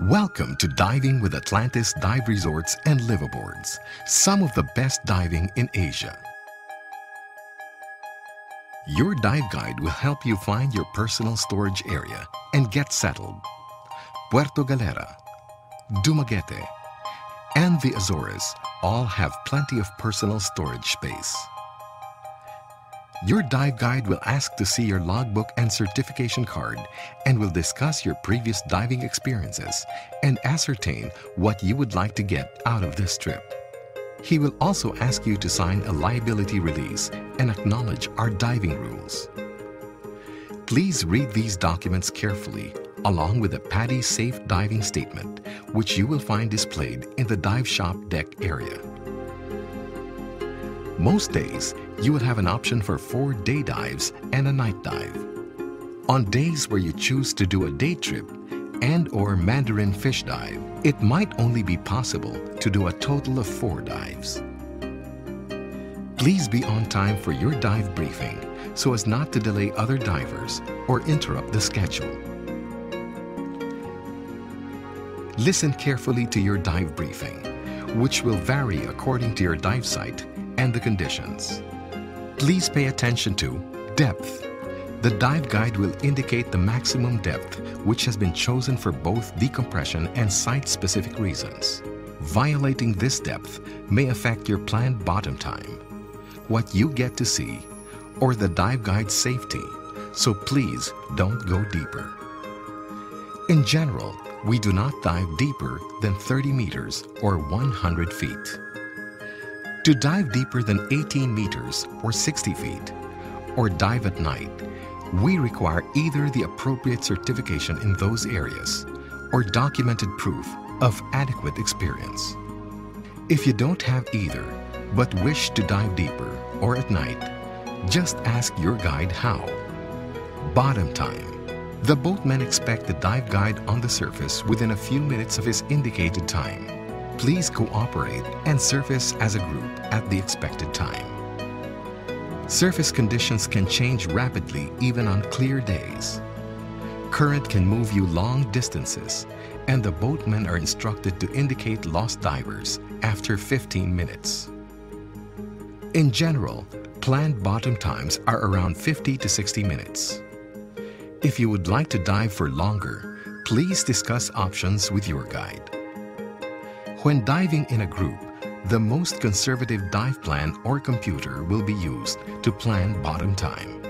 Welcome to Diving with Atlantis Dive Resorts and Liveaboards, some of the best diving in Asia. Your dive guide will help you find your personal storage area and get settled. Puerto Galera, Dumaguete, and the Azores all have plenty of personal storage space. Your dive guide will ask to see your logbook and certification card and will discuss your previous diving experiences and ascertain what you would like to get out of this trip. He will also ask you to sign a liability release and acknowledge our diving rules. Please read these documents carefully along with a PADI Safe Diving Statement, which you will find displayed in the dive shop deck area. Most days, you will have an option for four day dives and a night dive. On days where you choose to do a day trip and or Mandarin fish dive, it might only be possible to do a total of four dives. Please be on time for your dive briefing so as not to delay other divers or interrupt the schedule. Listen carefully to your dive briefing, which will vary according to your dive site and the conditions. Please pay attention to depth. The dive guide will indicate the maximum depth which has been chosen for both decompression and site-specific reasons. Violating this depth may affect your planned bottom time, what you get to see, or the dive guide's safety, so please don't go deeper. In general, we do not dive deeper than 30 meters or 100 feet. To dive deeper than 18 meters or 60 feet, or dive at night, we require either the appropriate certification in those areas or documented proof of adequate experience. If you don't have either, but wish to dive deeper or at night, just ask your guide how. Bottom time. The boatmen expect the dive guide on the surface within a few minutes of his indicated time. Please cooperate and surface as a group at the expected time. Surface conditions can change rapidly even on clear days. Current can move you long distances, and the boatmen are instructed to indicate lost divers after 15 minutes. In general, planned bottom times are around 50 to 60 minutes. If you would like to dive for longer, please discuss options with your guide. When diving in a group, the most conservative dive plan or computer will be used to plan bottom time.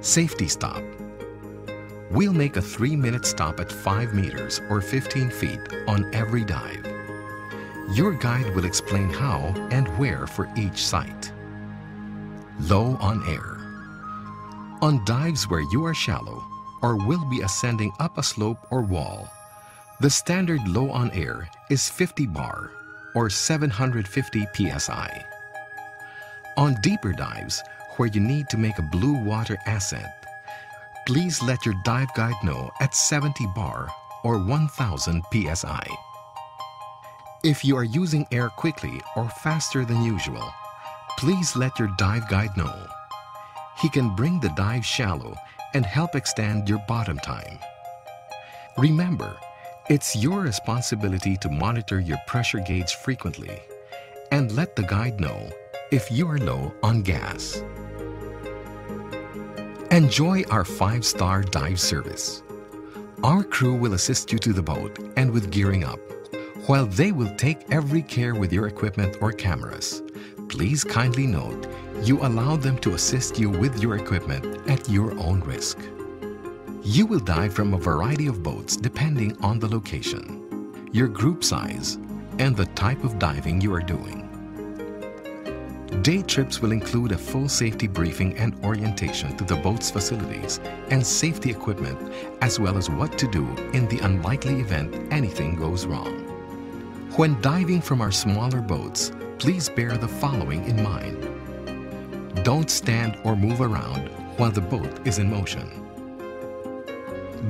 Safety stop. We'll make a 3-minute stop at 5 meters or 15 feet on every dive. Your guide will explain how and where for each site. Low on air. On dives where you are shallow or will be ascending up a slope or wall, the standard low on air is 50 bar or 750 psi. On deeper dives where you need to make a blue water ascent, please let your dive guide know at 70 bar or 1000 psi. If you are using air quickly or faster than usual, please let your dive guide know. He can bring the dive shallow and help extend your bottom time. Remember, it's your responsibility to monitor your pressure gauge frequently and let the guide know if you are low on gas. Enjoy our five-star dive service. Our crew will assist you to the boat and with gearing up, while they will take every care with your equipment or cameras. Please kindly note you allow them to assist you with your equipment at your own risk. You will dive from a variety of boats depending on the location, your group size, and the type of diving you are doing. Day trips will include a full safety briefing and orientation to the boat's facilities and safety equipment, as well as what to do in the unlikely event anything goes wrong. When diving from our smaller boats, please bear the following in mind. Don't stand or move around while the boat is in motion.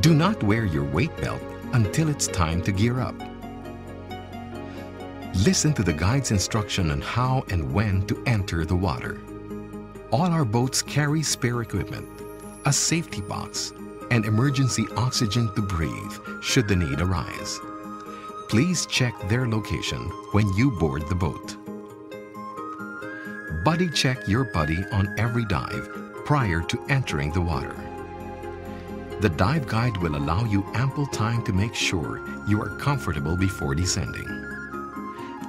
Do not wear your weight belt until it's time to gear up. Listen to the guide's instruction on how and when to enter the water. All our boats carry spare equipment, a safety box, and emergency oxygen to breathe should the need arise. Please check their location when you board the boat. Buddy check your buddy on every dive prior to entering the water. The dive guide will allow you ample time to make sure you are comfortable before descending.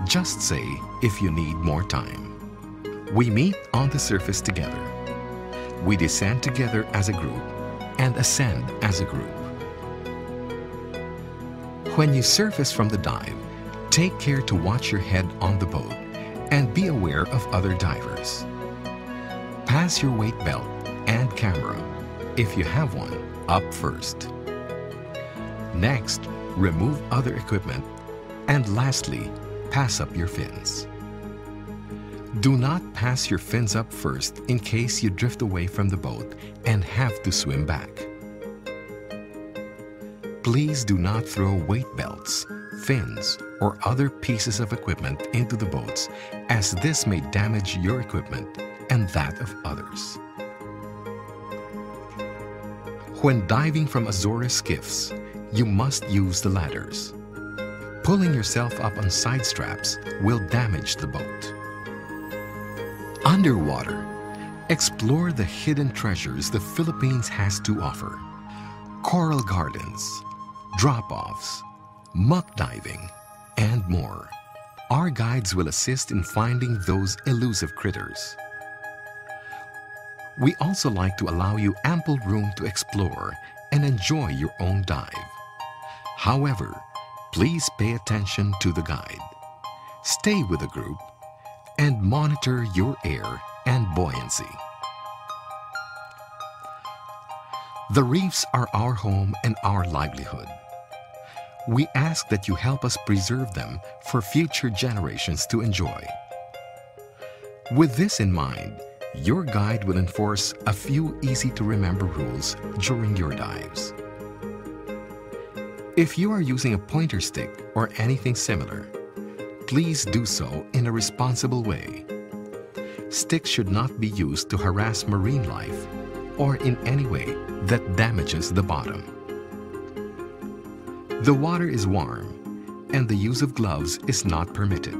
Just say if you need more time. We meet on the surface together. We descend together as a group and ascend as a group. When you surface from the dive, take care to watch your head on the boat and be aware of other divers. Pass your weight belt and camera, if you have one, up first. Next, remove other equipment and lastly, pass up your fins. Do not pass your fins up first in case you drift away from the boat and have to swim back. Please do not throw weight belts, fins, or other pieces of equipment into the boats as this may damage your equipment and that of others. When diving from Azores skiffs, you must use the ladders. Pulling yourself up on side straps will damage the boat. Underwater, explore the hidden treasures the Philippines has to offer. Coral gardens, drop-offs, muck diving, and more. Our guides will assist in finding those elusive critters. We also like to allow you ample room to explore and enjoy your own dive. However, please pay attention to the guide. Stay with the group and monitor your air and buoyancy. The reefs are our home and our livelihood. We ask that you help us preserve them for future generations to enjoy. With this in mind, your guide will enforce a few easy to remember rules during your dives. If you are using a pointer stick or anything similar, please do so in a responsible way. Sticks should not be used to harass marine life or in any way that damages the bottom. The water is warm and the use of gloves is not permitted.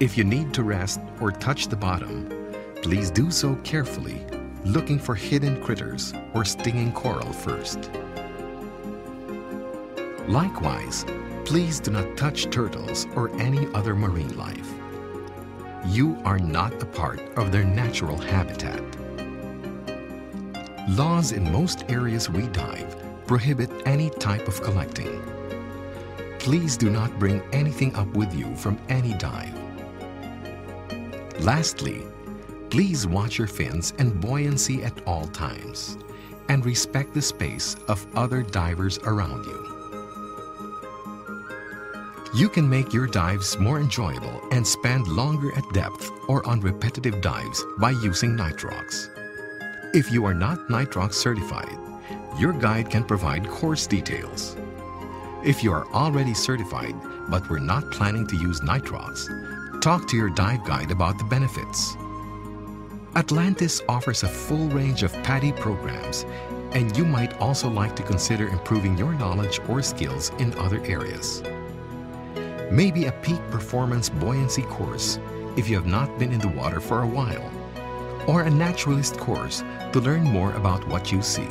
If you need to rest or touch the bottom, please do so carefully, looking for hidden critters or stinging coral first. Likewise, Please do not touch turtles or any other marine life. You are not a part of their natural habitat. Laws in most areas we dive prohibit any type of collecting. Please do not bring anything up with you from any dive. Lastly, please watch your fins and buoyancy at all times and respect the space of other divers around you. You can make your dives more enjoyable and spend longer at depth or on repetitive dives by using Nitrox. If you are not Nitrox certified, your guide can provide course details. If you are already certified but were not planning to use Nitrox, talk to your dive guide about the benefits. Atlantis offers a full range of PADI programs, and you might also like to consider improving your knowledge or skills in other areas. Maybe a peak performance buoyancy course if you have not been in the water for a while, or a naturalist course to learn more about what you see.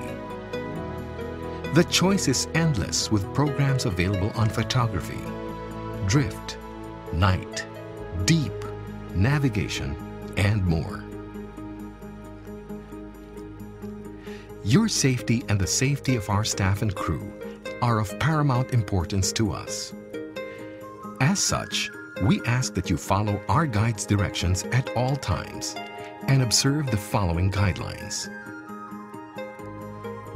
The choice is endless with programs available on photography, drift, night, deep, navigation, and more. Your safety and the safety of our staff and crew are of paramount importance to us. As such, we ask that you follow our guide's directions at all times and observe the following guidelines.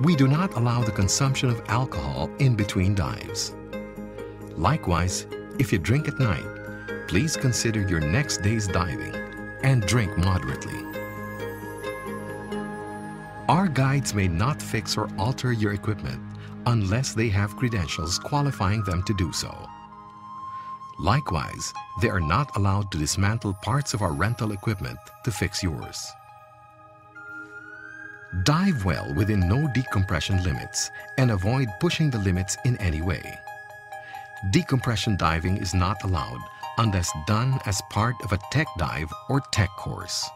We do not allow the consumption of alcohol in between dives. Likewise, if you drink at night, please consider your next day's diving and drink moderately. Our guides may not fix or alter your equipment unless they have credentials qualifying them to do so. Likewise, they are not allowed to dismantle parts of our rental equipment to fix yours. Dive well within no decompression limits and avoid pushing the limits in any way. Decompression diving is not allowed unless done as part of a tech dive or tech course.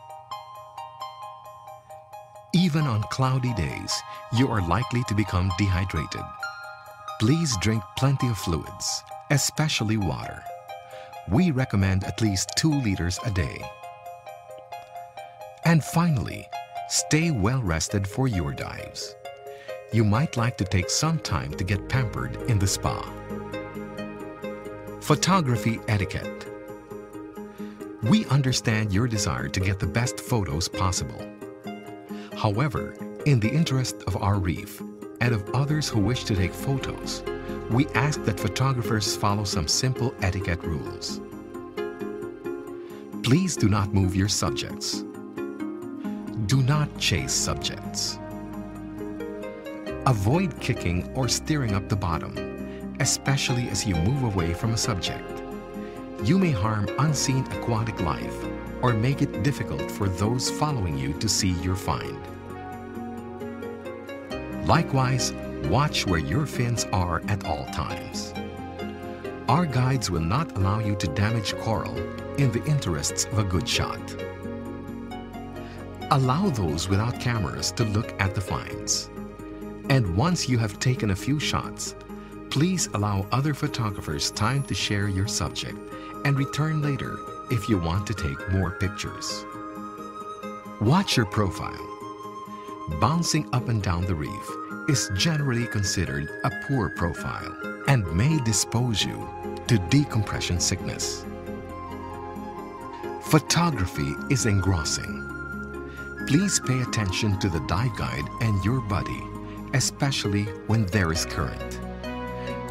Even on cloudy days, you are likely to become dehydrated. Please drink plenty of fluids, especially water. We recommend at least 2 liters a day. And finally, stay well rested for your dives. You might like to take some time to get pampered in the spa. Photography etiquette. We understand your desire to get the best photos possible. However, in the interest of our reef and of others who wish to take photos, we ask that photographers follow some simple etiquette rules. Please do not move your subjects. Do not chase subjects. Avoid kicking or steering up the bottom, especially as you move away from a subject. You may harm unseen aquatic life or make it difficult for those following you to see your find. Likewise, watch where your fins are at all times. Our guides will not allow you to damage coral in the interests of a good shot. Allow those without cameras to look at the finds. And once you have taken a few shots, please allow other photographers time to share your subject and return later if you want to take more pictures. Watch your profile. Bouncing up and down the reef is generally considered a poor profile and may dispose you to decompression sickness. Photography is engrossing. Please pay attention to the dive guide and your buddy, especially when there is current.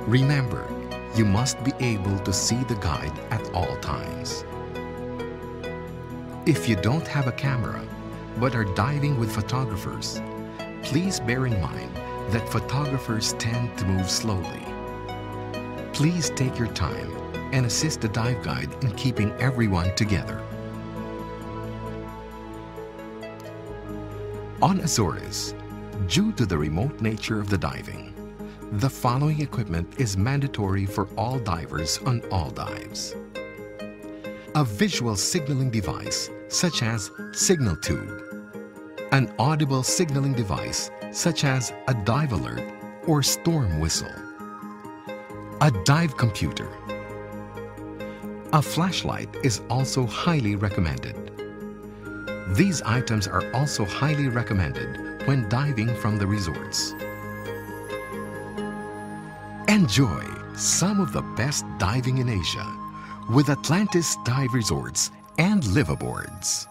Remember, you must be able to see the guide at all times. If you don't have a camera, but are diving with photographers, please bear in mind that photographers tend to move slowly. Please take your time and assist the dive guide in keeping everyone together. On Azores, due to the remote nature of the diving, the following equipment is mandatory for all divers on all dives. A visual signaling device such as signal tube, an audible signaling device such as a dive alert or storm whistle, a dive computer. A flashlight is also highly recommended. These items are also highly recommended when diving from the resorts. Enjoy some of the best diving in Asia with Atlantis Dive Resorts and liveaboards.